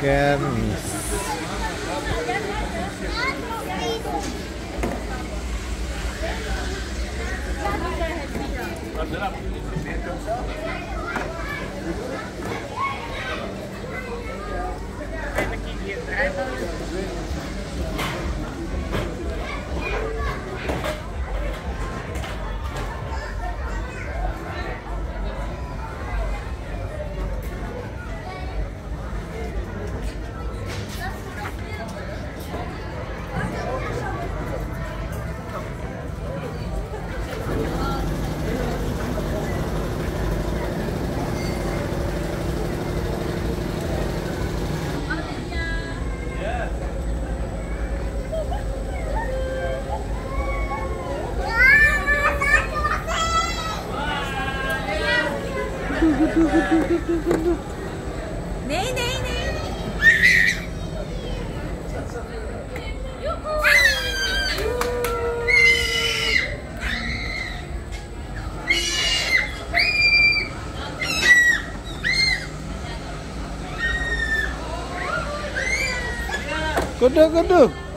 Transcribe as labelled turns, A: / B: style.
A: Kermis. Gamis.
B: Nee, nee, nee.
A: good, kudu.